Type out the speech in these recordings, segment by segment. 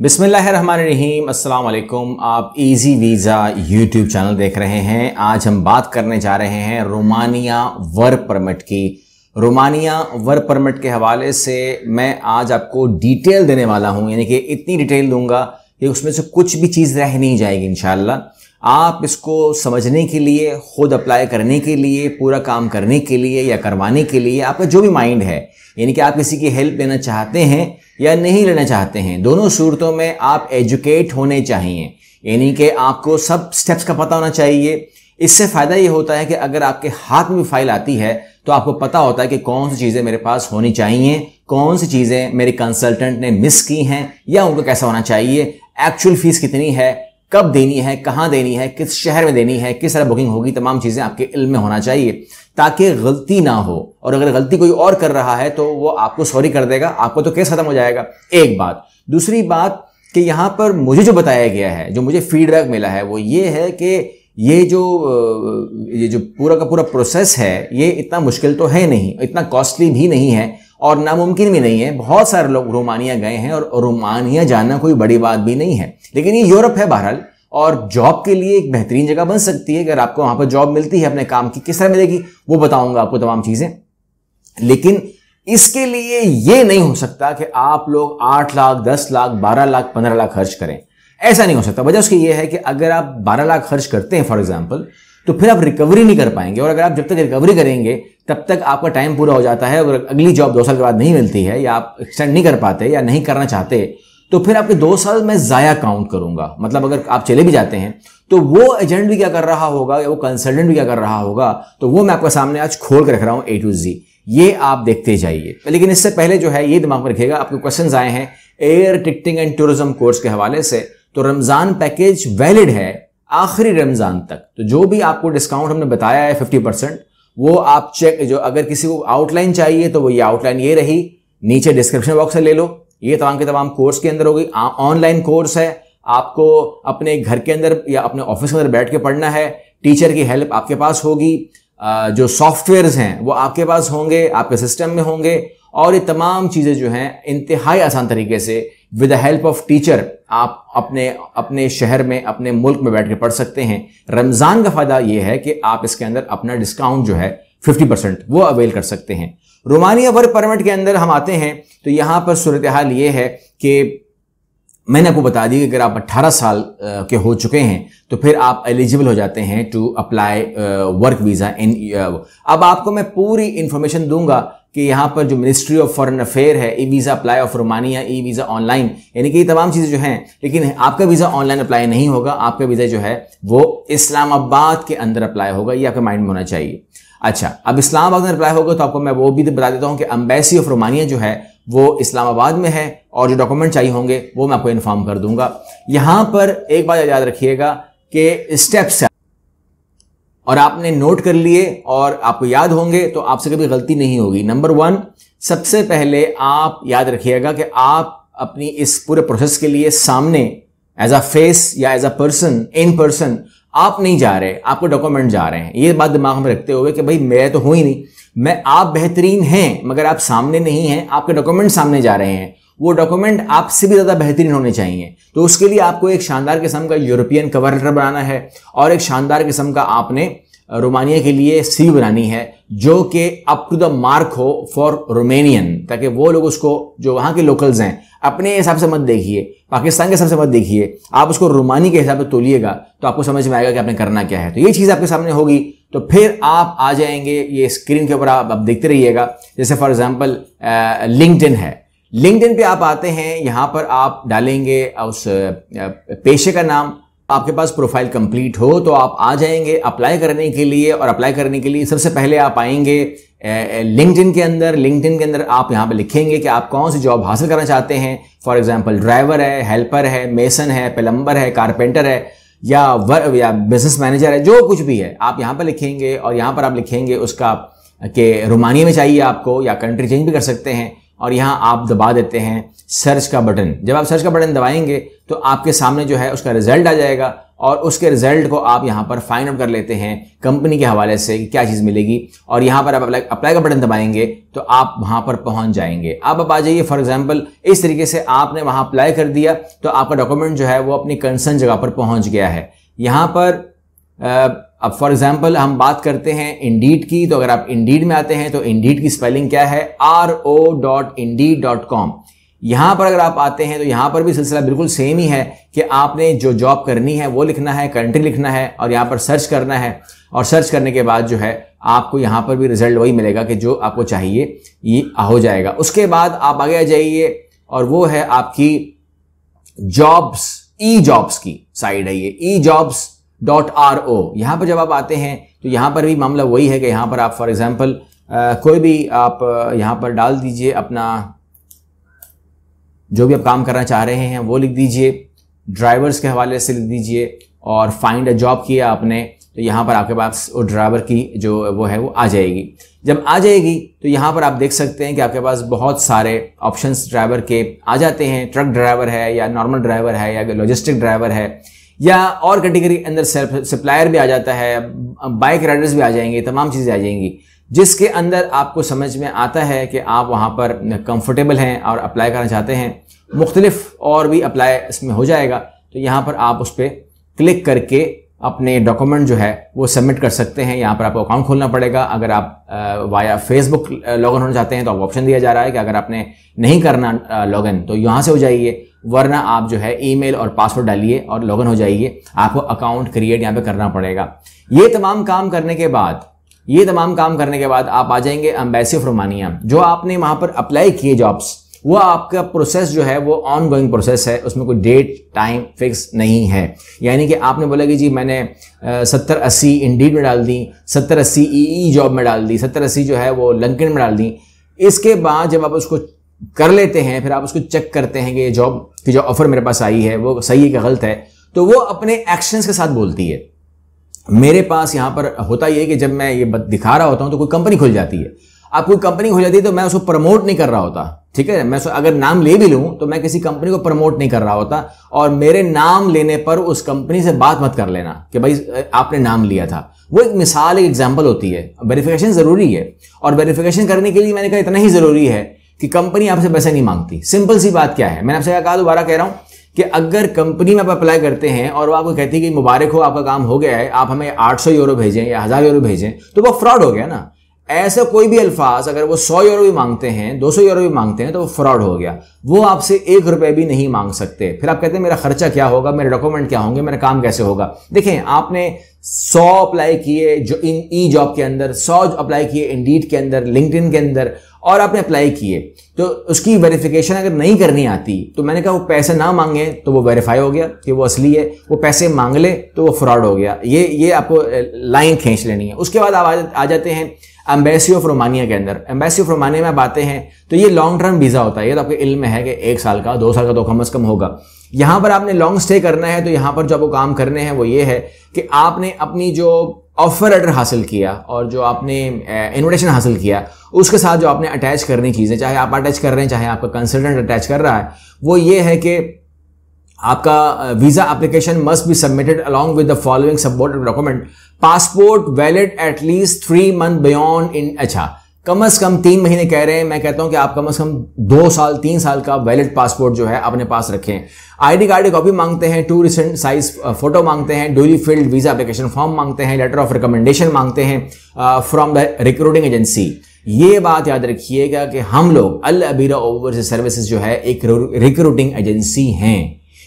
अस्सलाम वालेकुम आप इजी वीज़ा यूट्यूब चैनल देख रहे हैं। आज हम बात करने जा रहे हैं रोमानिया वर्क परमिट की। रोमानिया वर्क परमिट के हवाले से मैं आज आपको डिटेल देने वाला हूँ। यानी कि इतनी डिटेल दूँगा कि उसमें से कुछ भी चीज़ रह नहीं जाएगी इनशाला आप इसको समझने के लिए, खुद अप्लाई करने के लिए, पूरा काम करने के लिए या करवाने के लिए आपका जो भी माइंड है, यानी कि आप किसी की हेल्प लेना चाहते हैं या नहीं लेना चाहते हैं, दोनों सूरतों में आप एजुकेट होने चाहिए। यानी कि आपको सब स्टेप्स का पता होना चाहिए। इससे फ़ायदा ये होता है कि अगर आपके हाथ में फ़ाइल आती है तो आपको पता होता है कि कौन सी चीज़ें मेरे पास होनी चाहिए, कौन सी चीज़ें मेरे कंसल्टेंट ने मिस की हैं या उनको कैसा होना चाहिए एक्चुअल फ़ीस कितनी है कब देनी है, कहाँ देनी है, किस शहर में देनी है, किस तरह बुकिंग होगी, तमाम चीज़ें आपके इल्म में होना चाहिए, ताकि गलती ना हो। और अगर गलती कोई और कर रहा है तो वो आपको सॉरी कर देगा, आपको तो केस खत्म हो जाएगा। एक बात। दूसरी बात कि यहाँ पर मुझे जो बताया गया है, जो मुझे फीडबैक मिला है, वो ये है कि ये जो ये जो पूरा का पूरा प्रोसेस है, ये इतना मुश्किल तो है नहीं, इतना कॉस्टली भी नहीं है और नामुमकिन भी नहीं है। बहुत सारे लोग रोमानिया गए हैं और रोमानिया जाना कोई बड़ी बात भी नहीं है। लेकिन ये यूरोप है बहरहाल और जॉब के लिए एक बेहतरीन जगह बन सकती है। अगर आपको वहाँ पर जॉब मिलती है, अपने काम की किस तरह मिलेगी, वो बताऊँगा आपको तमाम चीज़ें। लेकिन इसके लिए ये नहीं हो सकता कि आप लोग आठ लाख, दस लाख, बारह लाख, पंद्रह लाख खर्च करें। ऐसा नहीं हो सकता। वजह उसकी ये है कि अगर आप बारह लाख खर्च करते हैं, फॉर एग्ज़ाम्पल तो फिर आप रिकवरी नहीं कर पाएँगे। और अगर आप जब तक रिकवरी करेंगे, तब तक आपका टाइम पूरा हो जाता है अगर अगली जॉब दो साल के बाद नहीं मिलती है या आप एक्सटेंड नहीं कर पाते या नहीं करना चाहते तो फिर आपके दो साल मैं ज़ाया काउंट करूँगा। मतलब अगर आप चले भी जाते हैं तो वो एजेंट भी क्या कर रहा होगा या वो कंसल्टेंट भी क्या कर रहा होगा तो वो मैं आपके सामने आज खोल कर रख रहा हूँ ए टू जी ये आप देखते जाइए। लेकिन इससे पहले जो है, ये दिमाग में रखिएगा, आपके क्वेश्चन आए हैं। Air ticketing and tourism course के हवाले से तो रमज़ान पैकेज वैलिड है आखिरी रमज़ान तक। तो जो भी आपको डिस्काउंट हमने बताया है फिफ्टी परसेंट वो आप चेक जो अगर किसी को आउटलाइन चाहिए तो वो ये आउटलाइन ये रही। नीचे डिस्क्रिप्शन बॉक्स से ले लो। ये तमाम के तमाम कोर्स के अंदर होगी। ऑनलाइन कोर्स है। आपको अपने घर के अंदर या अपने ऑफ़िस के अंदर बैठ के पढ़ना है। टीचर की हेल्प आपके पास होगी। जो सॉफ्टवेयर्स हैं, वो आपके पास होंगे, आपके सिस्टम में होंगे। और ये तमाम चीज़ें जो हैं, इंतहाई आसान तरीके से with the help of teacher आप अपने अपने शहर में, अपने मुल्क में बैठ के पढ़ सकते हैं। रमज़ान का फ़ायदा यह है कि आप इसके अंदर अपना डिस्काउंट जो है 50 परसेंट वो अवेल कर सकते हैं। रोमानिया वर्क परमिट के अंदर हम आते हैं तो यहाँ पर सूरत हाल ये है कि मैंने आपको बता दी कि अगर आप 18 साल के हो चुके हैं तो फिर आप एलिजिबल हो जाते हैं to apply work visa in अब आपको मैं पूरी इंफॉर्मेशन दूँगा कि यहाँ पर जो मिनिस्ट्री ऑफ़ फॉरेन अफेयर है e visa apply of Romania e visa online यानी कि ये तमाम चीज़ें जो हैं, लेकिन आपका वीज़ा ऑनलाइन अप्लाई नहीं होगा, आपका वीज़ा जो है, वो इस्लामाबाद के अंदर अप्लाई होगा, ये आपके माइंड में होना चाहिए। अच्छा अब इस्लामाबाद में अप्लाई होगा तो आपको मैं वो भी बता देता हूँ कि अम्बेसी ऑफ़ रोमानिया जो है, वो इस्लामाबाद में है, और जो डॉक्यूमेंट चाहिए होंगे, वो मैं आपको इन्फॉर्म कर दूँगा। यहाँ पर एक बात याद रखिएगा कि स्टेप्स और आपने नोट कर लिए और आपको याद होंगे तो आपसे कभी गलती नहीं होगी। नंबर वन सबसे पहले आप याद रखिएगा कि आप अपनी इस पूरे प्रोसेस के लिए सामने एज अ फेस या as a person in person आप नहीं जा रहे, आपको डॉक्यूमेंट जा रहे हैं। ये बात दिमाग में रखते हुए कि भाई, मैं तो हूँ ही नहीं। मैं आप बेहतरीन हैं, मगर आप सामने नहीं हैं, आपके डॉक्यूमेंट सामने जा रहे हैं। वो डॉक्यूमेंट आपसे भी ज़्यादा बेहतरीन होने चाहिए। तो उसके लिए आपको एक शानदार किस्म का यूरोपियन कवर लेटर बनाना है और एक शानदार किस्म का आपने रोमानिया के लिए सी बनानी है जो कि अप टू द मार्क हो फॉर रोमेनियन ताकि वो लोग उसको जो वहाँ के लोकल्स हैं अपने हिसाब से मत देखिए पाकिस्तान के हिसाब से मत देखिए। आप उसको रोमानी के हिसाब से तोलिएगा तो आपको समझ में आएगा कि आपने करना क्या है। तो ये चीज़ आपके सामने होगी। तो फिर आप आ जाएँगे ये स्क्रीन के ऊपर आप, आप देखते रहिएगा। जैसे फॉर एग्ज़ाम्पल लिंकड है। लिंकड पे आप आते हैं, यहाँ पर आप डालेंगे उस पेशे का नाम, आपके पास प्रोफ़ाइल कंप्लीट हो तो आप आ जाएँगे अप्लाई करने के लिए और अप्लाई करने के लिए सबसे पहले आप आएँगे लिंकड के अंदर लिंकड के अंदर आप यहाँ पे लिखेंगे कि आप कौन सी जॉब हासिल करना चाहते हैं। फॉर एग्जांपल ड्राइवर है, हेल्पर है, मेसन है, प्लम्बर है, कारपेंटर है, या वर, या बिज़नेस मैनेजर है, जो कुछ भी है, आप यहाँ पर लिखेंगे और यहाँ पर आप लिखेंगे उसका, कि रोमानिया में चाहिए आपको या कंट्री चेंज भी कर सकते हैं। और यहाँ आप दबा देते हैं सर्च का बटन। जब आप सर्च का बटन दबाएँगे तो आपके सामने जो है उसका रिज़ल्ट आ जाएगा और उसके रिज़ल्ट को आप यहाँ पर फाइंड आउट कर लेते हैं कंपनी के हवाले से कि क्या चीज़ मिलेगी। और यहाँ पर आप अप्लाई अप्लाई का बटन दबाएँगे तो आप वहाँ पर पहुँच जाएँगे। अब आप आ जाइए फॉर एग्ज़ाम्पल इस तरीके से आपने वहाँ अप्लाई कर दिया तो आपका डॉक्यूमेंट जो है वो अपनी कंसर्न जगह पर पहुँच गया है। यहाँ पर अब फॉर एग्ज़ाम्पल हम बात करते हैं इंडीड की तो अगर आप इंडीड में आते हैं तो इंडीड की स्पेलिंग क्या है? R O dot Indeed dot com यहाँ पर अगर आप आते हैं तो यहाँ पर भी सिलसिला बिल्कुल सेम ही है कि आपने जो जॉब करनी है, वो लिखना है कंट्री लिखना है, और यहाँ पर सर्च करना है, और सर्च करने के बाद जो है, आपको यहाँ पर भी रिज़ल्ट वही मिलेगा कि जो आपको चाहिए, ये हो जाएगा। उसके बाद आप आगे आ जाइए, और वो है आपकी जॉब्स ई जॉब्स की साइड है ये। E jobs dot R O यहाँ पर जब आप आते हैं तो यहाँ पर भी मामला वही है कि यहाँ पर आप फॉर एग्ज़ाम्पल कोई भी आप यहाँ पर डाल दीजिए अपना, जो भी आप काम करना चाह रहे हैं, वो लिख दीजिए। ड्राइवर्स के हवाले से लिख दीजिए और फाइंड अ जॉब किया आपने तो यहाँ पर आपके पास वो ड्राइवर की जो वो है, वो आ जाएगी। जब आ जाएगी तो यहाँ पर आप देख सकते हैं कि आपके पास बहुत सारे ऑप्शंस ड्राइवर के आ जाते हैं। ट्रक ड्राइवर है या नॉर्मल ड्राइवर है या लॉजिस्टिक ड्राइवर है। या और कैटेगरी अंदर सप्लायर भी आ जाता है बाइक राइडर्स भी आ जाएँगे, तमाम चीज़ें आ जाएँगी, जिसके अंदर आपको समझ में आता है कि आप वहाँ पर कंफर्टेबल हैं और अप्लाई करना चाहते हैं, मुख्तलिफ़ और भी अप्लाई इसमें हो जाएगा तो यहाँ पर आप उस पर क्लिक करके अपने डॉक्यूमेंट जो है वो सबमिट कर सकते हैं। यहाँ पर आपको अकाउंट खोलना पड़ेगा। अगर आप वाया फेसबुक लॉगिन होना चाहते हैं तो आपको ऑप्शन दिया जा रहा है कि अगर आपने नहीं करना लॉगिन तो यहाँ से हो जाइए। वरना आप जो है ईमेल और पासवर्ड डालिए और लॉगिन हो जाइए। आपको अकाउंट क्रिएट यहाँ पे करना पड़ेगा। ये तमाम काम करने के बाद, ये तमाम काम करने के बाद आप आ जाएँगे अम्बेसी ऑफ़ रोमानिया जो आपने वहाँ पर अप्लाई किए जॉब्स वो आपका प्रोसेस जो है, वो ऑन गोइंग प्रोसेस है। उसमें कोई डेट टाइम फिक्स नहीं है। यानी कि आपने बोला कि जी मैंने सत्तर अस्सी इंडीड में डाल दी, सत्तर अस्सी ई जॉब में डाल दी, सत्तर अस्सी जो है वो लंकिन में डाल दी। इसके बाद जब आप उसको कर लेते हैं, फिर आप उसको चेक करते हैं कि ये जॉब की जो ऑफ़र मेरे पास आई है, वो सही है कि गलत है तो वो अपने एक्शंस के साथ बोलती है। मेरे पास यहाँ पर होता यह कि जब मैं ये दिखा रहा होता हूँ तो कोई कंपनी खुल जाती है। अब कोई कंपनी खुल जाती है तो मैं उसको प्रमोट नहीं कर रहा होता, ठीक है? मैं अगर नाम ले भी लूँ तो मैं किसी कंपनी को प्रमोट नहीं कर रहा होता, और मेरे नाम लेने पर उस कंपनी से बात मत कर लेना कि भाई आपने नाम लिया था। वो एक मिसाल, एक एग्ज़ाम्पल होती है। वेरिफिकेशन ज़रूरी है, और वेरिफिकेशन करने के लिए मैंने कहा इतना ही ज़रूरी है कि कंपनी आपसे पैसे नहीं मांगती। सिंपल सी बात क्या है? मैंने आपसे कहा दोबारा कह रहा हूँ कि अगर कंपनी में आप अप्लाई करते हैं और वो आपको कहती है कि मुबारक हो, आपका काम हो गया है, आप हमें 800 यूरो भेजें या हज़ार यूरो भेजें तो वो फ्रॉड हो गया ना। ऐसा कोई भी अल्फाज अगर वो सौ यूरो भी मांगते हैं 200 यूरो भी मांगते हैं तो वो फ्रॉड हो गया। वो आपसे एक रुपए भी नहीं मांग सकते। फिर आप कहते हैं, मेरा खर्चा क्या होगा? मेरे डॉक्यूमेंट क्या होंगे? मेरा काम कैसे होगा? देखें, आपने सौ अप्लाई किए जो इन, ई जॉब के अंदर 100 अप्लाई किए इंडीड के अंदर, लिंक्डइन के अंदर, और आपने अप्लाई किए। तो उसकी वेरिफिकेशन अगर नहीं करनी आती तो मैंने कहा, वो पैसे ना मांगे तो वो वेरीफाई हो गया कि वो असली है। वो पैसे मांग ले तो वो फ्रॉड हो गया। ये ये आपको लाइन खींच लेनी है। उसके बाद आप आ जाते हैं एम्बेसी ऑफ़ रोमानिया के अंदर। एम्बेसी ऑफ़ रोमानिया में आप आते हैं तो ये लॉन्ग टर्म वीज़ा होता है। ये तो आपके इल्म में है कि एक साल का, दो साल का तो कम अज़ कम होगा। यहाँ पर आपने लॉन्ग स्टे करना है तो यहाँ पर जो आपको काम करने हैं वो ये है कि आपने अपनी जो ऑफ़र लेटर हासिल किया और जो आपने इन्विटेशन हासिल किया, उसके साथ जो आपने अटैच करनी चीज़ें, चाहे आप अटैच कर रहे हैं, चाहे आपका कंसल्टेंट अटैच कर रहा है, वो ये है कि आपका visa application must be submitted along with the following supported document passport valid at least three month beyond in अच्छा कम अज कम तीन महीने कह रहे हैं, मैं कहता हूँ कि आप कम अज कम दो साल, तीन साल का वैलिड पासपोर्ट जो है अपने पास रखें। आईडी कार्ड की कॉपी मांगते हैं टू रिसेंट साइज़ फ़ोटो मांगते हैं डोली फ़ील्ड वीज़ा एप्लीकेशन फॉर्म मांगते हैं लेटर ऑफ़ रिकमेंडेशन मांगते हैं फ्रॉम द रिक्रूटिंग एजेंसी ये बात याद रखिएगा कि हम लोग अल अबीरा ओवरसीज सर्विसेज़ जो है एक रिक्रूटिंग एजेंसी हैं।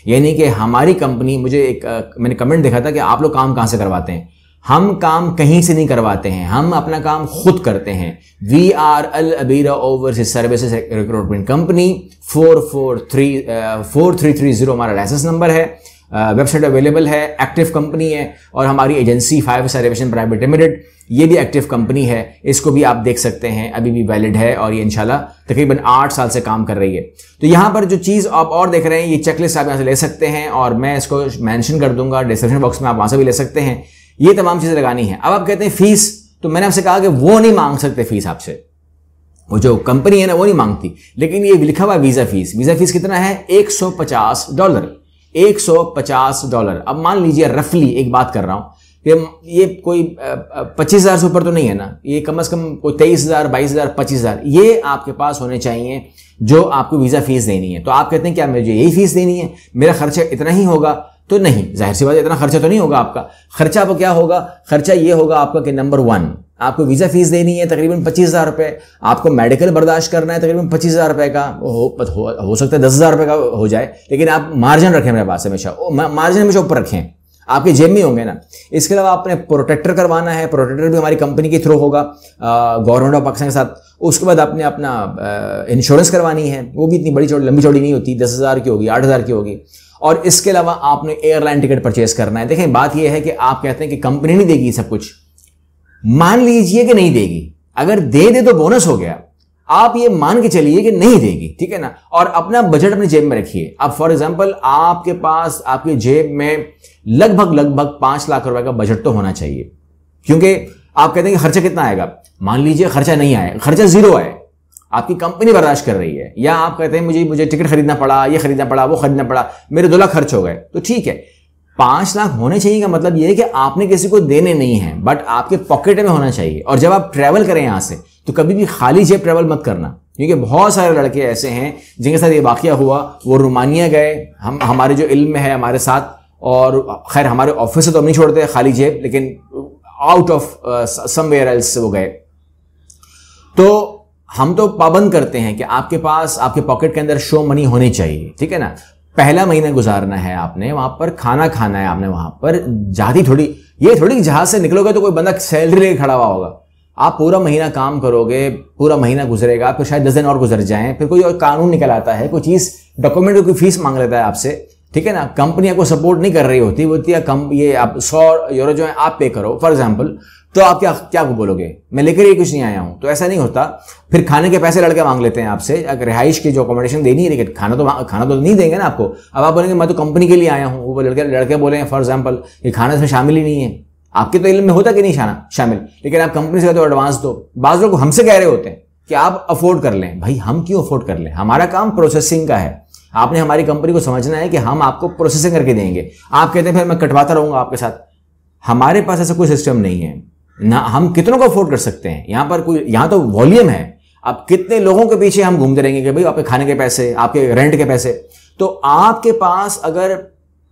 यानी कि हमारी कंपनी, मुझे एक मैंने कमेंट देखा था कि आप लोग काम कहाँ से करवाते हैं? हम काम कहीं से नहीं करवाते हैं, हम अपना काम खुद करते हैं। We are Al Abira overseas services recruitment company four four three four three three zero हमारा लाइसेंस नंबर है। वेबसाइट अवेलेबल है, एक्टिव कंपनी है और हमारी agency five star private limited, ये भी एक्टिव कंपनी है, इसको भी आप देख सकते हैं, अभी भी वैलिड है और ये इंशाल्लाह तकरीबन आठ साल से काम कर रही है। तो यहाँ पर जो चीज़ आप और देख रहे हैं, ये चेकलिस्ट आप यहाँ से ले सकते हैं और मैं इसको मैंशन कर दूँगा डिस्क्रिप्शन बॉक्स में आप वहाँ से भी ले सकते हैं। ये तमाम चीज़ें लगानी है। अब आप कहते हैं फ़ीस तो मैंने आपसे कहा कि वो नहीं मांग सकते फ़ीस आपसे। वो जो कंपनी है ना, वो नहीं मांगती। लेकिन ये लिखा हुआ वीज़ा फ़ीस वीज़ा फ़ीस कितना है? 150 डॉलर 150 डॉलर। अब मान लीजिए रफली एक बात कर रहा हूँ कि ये कोई पच्चीस हज़ार से ऊपर तो नहीं है ना? ये कम से कम कोई तेईस हज़ार, बाईस हज़ार, पच्चीस हज़ार, ये आपके पास होने चाहिए जो आपको वीज़ा फ़ीस देनी है। तो आप कहते हैं, क्या मुझे यही फ़ीस देनी है? मेरा खर्चा इतना ही होगा। तो नहीं ज़ाहिर सी बात इतना खर्चा तो नहीं होगा आपका। खर्चा आपको क्या होगा? खर्चा ये होगा आपका कि नंबर वन आपको वीज़ा फ़ीस देनी है तकरीबन पच्चीस हज़ार रुपये आपको मेडिकल बर्दाश्त करना है तकरीबन पच्चीस हज़ार रुपये का। हो, हो, हो सकता है दस हज़ार रुपये का हो जाए लेकिन आप मार्जिन रखें मेरे पास हमेशा। मार्जिन हमेशा ऊपर रखें। आपके जेब में होंगे ना। इसके अलावा आपने प्रोटेक्टर करवाना है प्रोटेक्टर भी हमारी कंपनी के थ्रू होगा गवर्नमेंट ऑफ़ पाकिस्तान के साथ। उसके बाद आपने अपना इंश्योरेंस करवानी है। वो भी इतनी बड़ी चौड़ी लंबी चौड़ी नहीं होती दस हज़ार की होगी आठ हज़ार की होगी। और इसके अलावा आपने एयरलाइन टिकट परचेज करना है। देखें, बात यह है कि आप कहते हैं कि कंपनी नहीं देगी सब कुछ। मान लीजिए कि नहीं देगी। अगर दे दे तो बोनस हो गया। आप ये मान के चलिए कि नहीं देगी, ठीक है ना? और अपना बजट अपनी जेब में रखिए। अब फॉर एग्जांपल आपके पास, आपके जेब में लगभग लगभग पाँच लाख रुपए का बजट तो होना चाहिए। क्योंकि आप कहते हैं कि खर्चा कितना आएगा? मान लीजिए खर्चा नहीं आए खर्चा ज़ीरो आए आपकी कंपनी बर्दाश्त कर रही है। या आप कहते हैं, मुझे मुझे टिकट खरीदना पड़ा, ये खरीदना पड़ा, वो खरीदना पड़ा, मेरे दो लाख खर्च हो गए। तो ठीक है, पाँच लाख होने चाहिए का मतलब ये है कि आपने किसी को देने नहीं है बट आपके पॉकेट में होना चाहिए। और जब आप ट्रैवल करें यहाँ से तो कभी भी खाली जेब ट्रैवल मत करना, क्योंकि बहुत सारे लड़के ऐसे हैं जिनके साथ ये वाक्य हुआ, वो रोमानिया गए, हम, हमारे जो इल्म है हमारे साथ, और खैर, हमारे ऑफ़िस से तो हम नहीं छोड़ते खाली जेब, लेकिन आउट ऑफ़ समवेयर एल्स वो गए। तो हम तो पाबंद करते हैं कि आपके पास, आपके पॉकेट के अंदर शो मनी होनी चाहिए, ठीक है ना? पहला महीना गुजारना है आपने, वहाँ पर खाना खाना है आपने, वहाँ पर जाती थोड़ी, ये थोड़ी जहाज़ से निकलोगे तो कोई बंदा सैलरी लेके खड़ा हुआ होगा। आप पूरा महीना काम करोगे, पूरा महीना गुजरेगा फिर शायद दस दिन और गुजर जाए, फिर कोई और कानून निकल आता है, कोई चीज़ डॉक्यूमेंट की फ़ीस मांग लेता है आपसे, ठीक है ना? कंपनी आपको सपोर्ट नहीं कर रही होती, वो कम, ये आप सौ यूरो जो है, आप पे करो फॉर एग्ज़ाम्पल तो आप क्या क्या बोलोगे? मैं लेकर ही कुछ नहीं आया हूँ। तो ऐसा नहीं होता। फिर खाने के पैसे लड़के मांग लेते हैं आपसे। रिहाइश की जो अकोमोडेशन देनी है लेकिन खाना तो खाना तो नहीं देंगे ना आपको। अब आप बोलेंगे, मैं तो कंपनी के लिए आया हूँ। वो लड़के लड़के बोले हैं फॉर एग्ज़ाम्पल ये खाना इसमें शामिल ही नहीं है। आपके तो इल्म में होता कि नहीं शाना, शामिल? लेकिन आप कंपनी से तो एडवांस दो। बाज लोग हमसे कह रहे होते हैं कि आप अफोर्ड कर लें। भाई, हम क्यों अफोर्ड कर लें? हमारा काम प्रोसेसिंग का है। आपने हमारी कंपनी को समझना है कि हम आपको प्रोसेसिंग करके देंगे। आप कहते हैं, फिर मैं कटवाता रहूँगा आपके साथ। हमारे पास ऐसा कोई सिस्टम नहीं है। ना हम कितनों को अफोर्ड कर सकते हैं? यहाँ पर कोई यहाँ तो वॉल्यूम है। अब कितने लोगों के पीछे हम घूमते रहेंगे कि भाई आपके खाने के पैसे आपके रेंट के पैसे। तो आपके पास अगर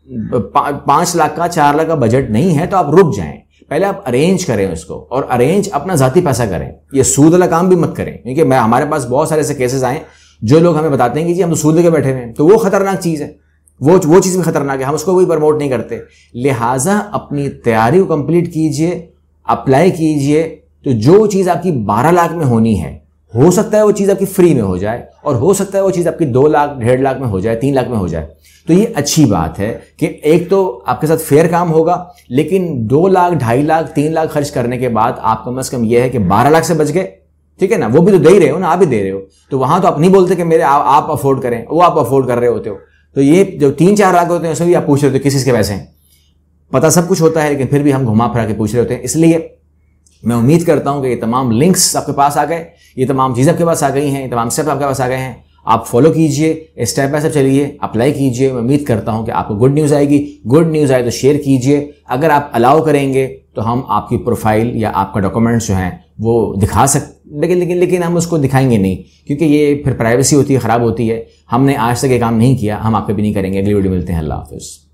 पा, पाँच लाख का चार लाख का बजट नहीं है तो आप रुक जाएँ। पहले आप अरेंज करें उसको और अरेंज अपना जाति पैसा करें। ये सूद वाला काम भी मत करें। क्योंकि मैं हमारे पास बहुत सारे ऐसे केसेस आए जो लोग हमें बताते हैं कि जी हम तो सूद लेके बैठे हुए हैं। तो वो खतरनाक चीज़ है। वो वो चीज़ भी खतरनाक है। हम उसको कोई प्रमोट नहीं करते। लिहाजा अपनी तैयारी को कंप्लीट कीजिए। अप्लाई कीजिए तो जो चीज़ आपकी 12 लाख में होनी है हो सकता है वो चीज़ आपकी फ्री में हो जाए और हो सकता है वो चीज़ आपकी दो लाख डेढ़ लाख में हो जाए तीन लाख में हो जाए। तो ये अच्छी बात है कि एक तो आपके साथ फेयर काम होगा लेकिन दो लाख ढाई लाख तीन लाख खर्च करने के बाद आप कम अज कम यह है कि बारह लाख से बच गए। ठीक है ना? वो भी तो दे ही रहे हो ना आप भी दे रहे हो। तो वहाँ तो आप नहीं बोलते कि मेरे आ, आप अफोर्ड करें वो आप अफोर्ड कर रहे होते हो। तो ये जो तीन चार लाख होते हैं उसमें भी आप पूछ रहे हो किस किसके पैसे हैं? पता सब कुछ होता है, लेकिन फिर भी हम घुमा फिरा के पूछ रहे होते हैं। इसलिए मैं उम्मीद करता हूँ कि ये तमाम लिंक्स आपके पास आ गए, ये तमाम चीज़ें आपके पास आ गई हैं, ये तमाम स्टेप आपके पास आ गए हैं। आप फॉलो कीजिए स्टेप बाय स्टेप चलिए अप्लाई कीजिए। मैं उम्मीद करता हूँ कि आपको गुड न्यूज़ आएगी। गुड न्यूज़ आए तो शेयर कीजिए। अगर आप अलाउ करेंगे तो हम आपकी प्रोफ़ाइल या आपका डॉक्यूमेंट्स जो हैं, वो दिखा सक, लेकिन लेकिन लेकिन हम उसको दिखाएँगे नहीं, क्योंकि ये फिर प्राइवेसी होती है, ख़राब होती है। हमने आज तक ये काम नहीं किया, हम आपके भी नहीं करेंगे। अगली वीडियो मिलते हैं। अल्लाह हाफिज़।